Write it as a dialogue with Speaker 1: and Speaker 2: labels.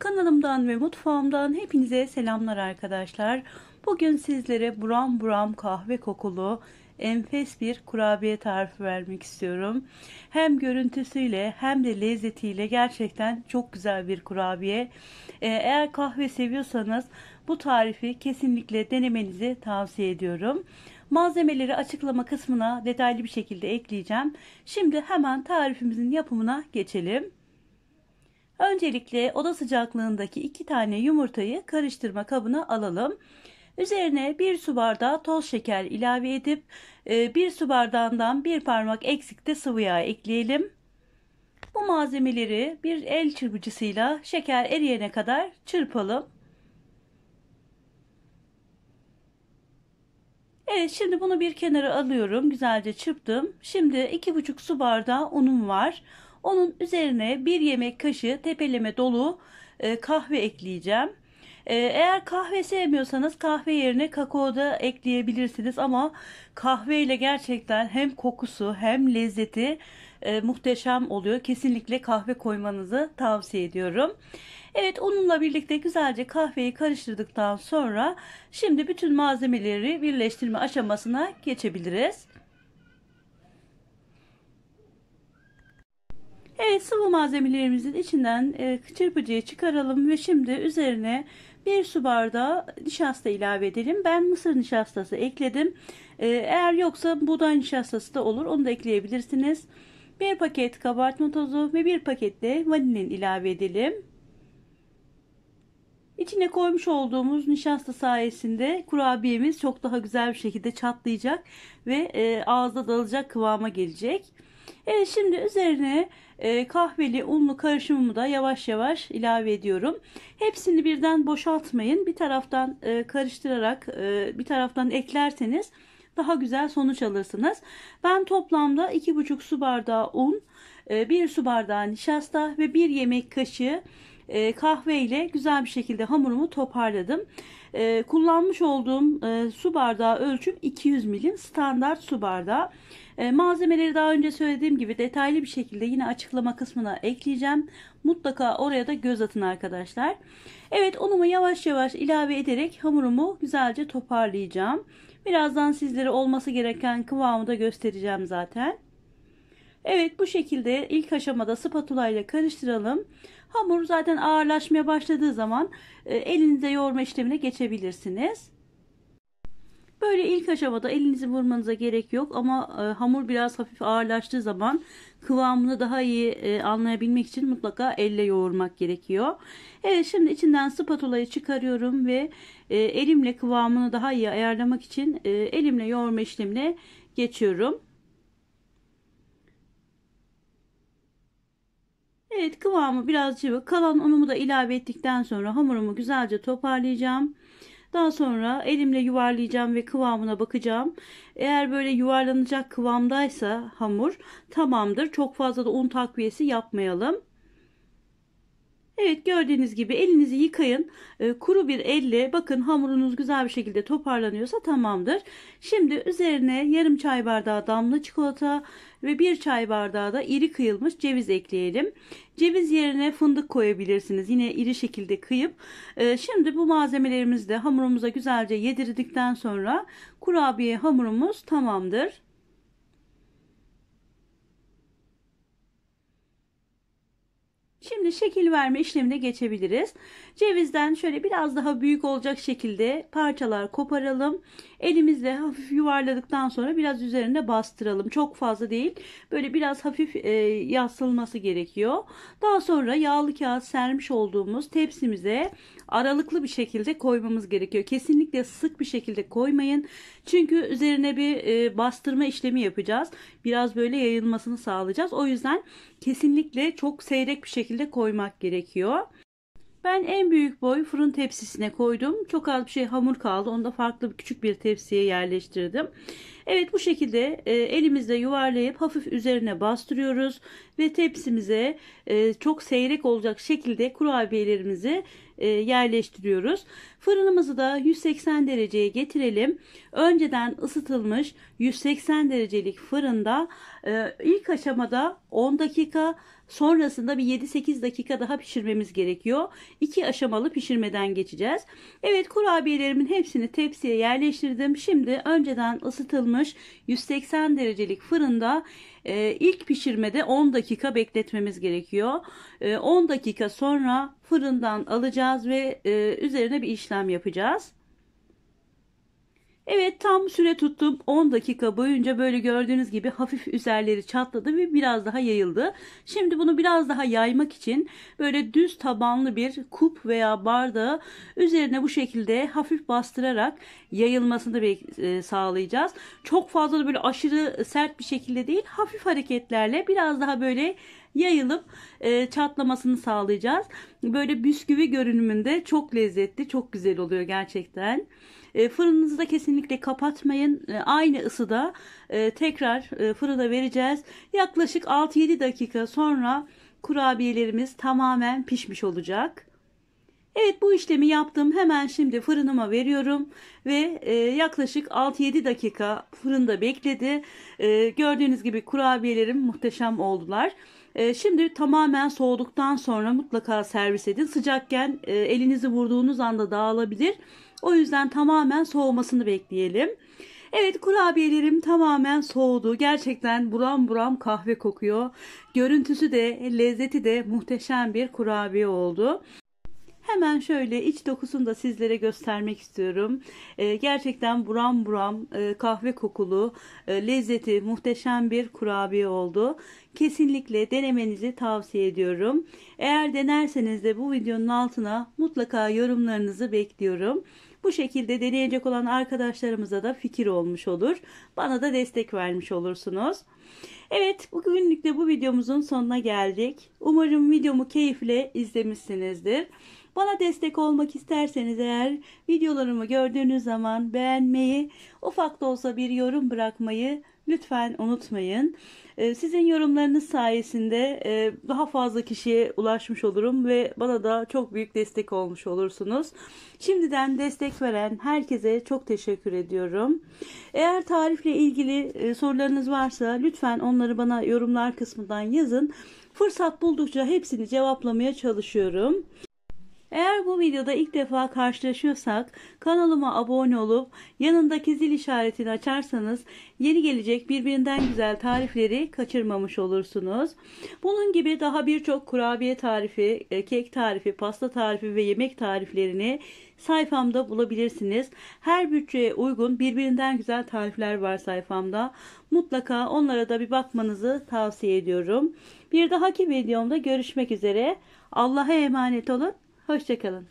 Speaker 1: Kanalımdan ve mutfağımdan hepinize selamlar arkadaşlar. Bugün sizlere buram buram kahve kokulu enfes bir kurabiye tarifi vermek istiyorum. Hem görüntüsüyle hem de lezzetiyle gerçekten çok güzel bir kurabiye. Ee, eğer kahve seviyorsanız bu tarifi kesinlikle denemenizi tavsiye ediyorum. Malzemeleri açıklama kısmına detaylı bir şekilde ekleyeceğim. Şimdi hemen tarifimizin yapımına geçelim. Öncelikle oda sıcaklığındaki iki tane yumurtayı karıştırma kabına alalım. Üzerine bir su bardağı toz şeker ilave edip e, bir su bardağından bir parmak eksikte sıvı yağ ekleyelim. Bu malzemeleri bir el çırpıcısıyla şeker eriyene kadar çırpalım. Evet şimdi bunu bir kenara alıyorum. Güzelce çırptım. Şimdi 2,5 su bardağı unum var. Onun üzerine bir yemek kaşığı tepeleme dolu e, kahve ekleyeceğim. E, eğer kahve sevmiyorsanız kahve yerine kakao da ekleyebilirsiniz ama kahve ile gerçekten hem kokusu hem lezzeti e, muhteşem oluyor. Kesinlikle kahve koymanızı tavsiye ediyorum. Evet ununla birlikte güzelce kahveyi karıştırdıktan sonra şimdi bütün malzemeleri birleştirme aşamasına geçebiliriz. Evet sıvı malzemelerimizin içinden e, çırpıcıyı çıkaralım ve şimdi üzerine bir su bardağı nişasta ilave edelim. Ben mısır nişastası ekledim. E, eğer yoksa buğday nişastası da olur. Onu da ekleyebilirsiniz. Bir paket kabartma tozu ve bir paket de vanilin ilave edelim. İçine koymuş olduğumuz nişasta sayesinde kurabiyemiz çok daha güzel bir şekilde çatlayacak ve e, ağızda dalacak kıvama gelecek. Evet şimdi üzerine e, kahveli unlu karışımımı da yavaş yavaş ilave ediyorum. Hepsini birden boşaltmayın. Bir taraftan e, karıştırarak e, bir taraftan eklerseniz daha güzel sonuç alırsınız. Ben toplamda 2,5 su bardağı un, e, 1 su bardağı nişasta ve 1 yemek kaşığı e, kahve ile güzel bir şekilde hamurumu toparladım. E, kullanmış olduğum e, su bardağı ölçüm 200 milim standart su bardağı. E, malzemeleri daha önce söylediğim gibi detaylı bir şekilde yine açıklama kısmına ekleyeceğim. Mutlaka oraya da göz atın arkadaşlar. Evet unumu yavaş yavaş ilave ederek hamurumu güzelce toparlayacağım. Birazdan sizlere olması gereken kıvamı da göstereceğim zaten. Evet bu şekilde ilk aşamada spatula ile karıştıralım. Hamur zaten ağırlaşmaya başladığı zaman e, elinize yoğurma işlemine geçebilirsiniz. Böyle ilk aşamada elinizi vurmanıza gerek yok ama e, hamur biraz hafif ağırlaştığı zaman kıvamını daha iyi e, anlayabilmek için mutlaka elle yoğurmak gerekiyor. Evet şimdi içinden spatulayı çıkarıyorum ve elimle kıvamını daha iyi ayarlamak için elimle yoğurma işlemine geçiyorum. Evet kıvamı biraz cıvık. Kalan unumu da ilave ettikten sonra hamurumu güzelce toparlayacağım. Daha sonra elimle yuvarlayacağım ve kıvamına bakacağım. Eğer böyle yuvarlanacak kıvamdaysa hamur tamamdır. Çok fazla da un takviyesi yapmayalım. Evet gördüğünüz gibi elinizi yıkayın. E, kuru bir elle bakın hamurunuz güzel bir şekilde toparlanıyorsa tamamdır. Şimdi üzerine yarım çay bardağı damla çikolata ve bir çay bardağı da iri kıyılmış ceviz ekleyelim. Ceviz yerine fındık koyabilirsiniz. Yine iri şekilde kıyıp. E, şimdi bu malzemelerimizi de hamurumuza güzelce yedirdikten sonra kurabiye hamurumuz tamamdır. Şimdi şekil verme işlemine geçebiliriz. Cevizden şöyle biraz daha büyük olacak şekilde parçalar koparalım. Elimizle hafif yuvarladıktan sonra biraz üzerine bastıralım. Çok fazla değil. Böyle biraz hafif e, yassılması gerekiyor. Daha sonra yağlı kağıt sermiş olduğumuz tepsimize aralıklı bir şekilde koymamız gerekiyor. Kesinlikle sık bir şekilde koymayın. Çünkü üzerine bir e, bastırma işlemi yapacağız. Biraz böyle yayılmasını sağlayacağız. O yüzden kesinlikle çok seyrek bir şekilde koymak gerekiyor. Ben en büyük boy fırın tepsisine koydum. Çok az bir şey hamur kaldı. Onu da farklı küçük bir tepsiye yerleştirdim. Evet bu şekilde e, elimizle yuvarlayıp hafif üzerine bastırıyoruz ve tepsimize e, çok seyrek olacak şekilde kurabiyelerimizi e, yerleştiriyoruz. Fırınımızı da 180 dereceye getirelim. Önceden ısıtılmış 180 derecelik fırında e, ilk aşamada 10 dakika Sonrasında bir 7-8 dakika daha pişirmemiz gerekiyor. İki aşamalı pişirmeden geçeceğiz. Evet kurabiyelerimin hepsini tepsiye yerleştirdim. Şimdi önceden ısıtılmış 180 derecelik fırında e, ilk pişirmede 10 dakika bekletmemiz gerekiyor. E, 10 dakika sonra fırından alacağız ve e, üzerine bir işlem yapacağız. Evet tam süre tuttum. 10 dakika boyunca böyle gördüğünüz gibi hafif üzerleri çatladı ve biraz daha yayıldı. Şimdi bunu biraz daha yaymak için böyle düz tabanlı bir kup veya bardağı üzerine bu şekilde hafif bastırarak yayılmasını e, sağlayacağız. Çok fazla da böyle aşırı sert bir şekilde değil hafif hareketlerle biraz daha böyle yayılıp e, çatlamasını sağlayacağız. Böyle bisküvi görünümünde çok lezzetli, çok güzel oluyor gerçekten. E, fırınınızı da kesinlikle kapatmayın. E, aynı ısıda e, tekrar e, fırına vereceğiz. Yaklaşık 6-7 dakika sonra kurabiyelerimiz tamamen pişmiş olacak. Evet bu işlemi yaptım. Hemen şimdi fırınıma veriyorum ve e, yaklaşık 6-7 dakika fırında bekledi. E, gördüğünüz gibi kurabiyelerim muhteşem oldular. E, şimdi tamamen soğuduktan sonra mutlaka servis edin. Sıcakken e, elinizi vurduğunuz anda dağılabilir. O yüzden tamamen soğumasını bekleyelim. Evet kurabiyelerim tamamen soğudu. Gerçekten buram buram kahve kokuyor. Görüntüsü de lezzeti de muhteşem bir kurabiye oldu. Hemen şöyle iç dokusunu da sizlere göstermek istiyorum. Ee, gerçekten buram buram e, kahve kokulu, e, lezzeti muhteşem bir kurabiye oldu. Kesinlikle denemenizi tavsiye ediyorum. Eğer denerseniz de bu videonun altına mutlaka yorumlarınızı bekliyorum. Bu şekilde deneyecek olan arkadaşlarımıza da fikir olmuş olur. Bana da destek vermiş olursunuz. Evet bugünlük de bu videomuzun sonuna geldik. Umarım videomu keyifle izlemişsinizdir. Bana destek olmak isterseniz eğer videolarımı gördüğünüz zaman beğenmeyi, ufak da olsa bir yorum bırakmayı lütfen unutmayın. Ee, sizin yorumlarınız sayesinde e, daha fazla kişiye ulaşmış olurum ve bana da çok büyük destek olmuş olursunuz. Şimdiden destek veren herkese çok teşekkür ediyorum. Eğer tarifle ilgili e, sorularınız varsa lütfen onları bana yorumlar kısmından yazın. Fırsat buldukça hepsini cevaplamaya çalışıyorum. Eğer bu videoda ilk defa karşılaşıyorsak kanalıma abone olup yanındaki zil işaretini açarsanız yeni gelecek birbirinden güzel tarifleri kaçırmamış olursunuz. Bunun gibi daha birçok kurabiye tarifi, e, kek tarifi, pasta tarifi ve yemek tariflerini sayfamda bulabilirsiniz. Her bütçeye uygun birbirinden güzel tarifler var sayfamda. Mutlaka onlara da bir bakmanızı tavsiye ediyorum. Bir dahaki videomda görüşmek üzere. Allah'a emanet olun. Hoşçakalın.